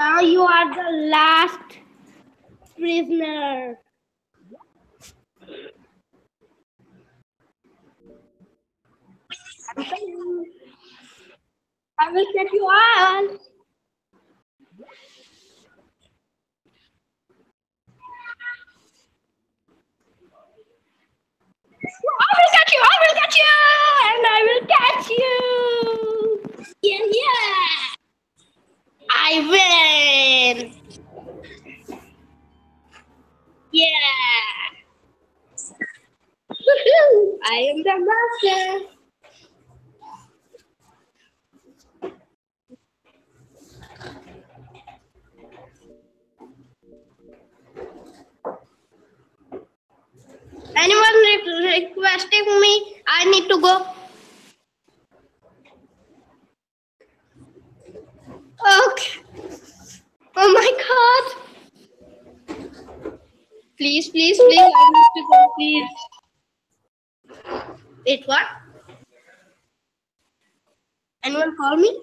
Now you are the last prisoner. I will set you all. I will catch you! I will catch you! And I will catch you! Yeah, yeah! I win! Yeah! Woohoo! I am the master! Anyone requesting me? I need to go. Oh my god. Please, please, please, I need to go, please. Wait, what? Anyone call me?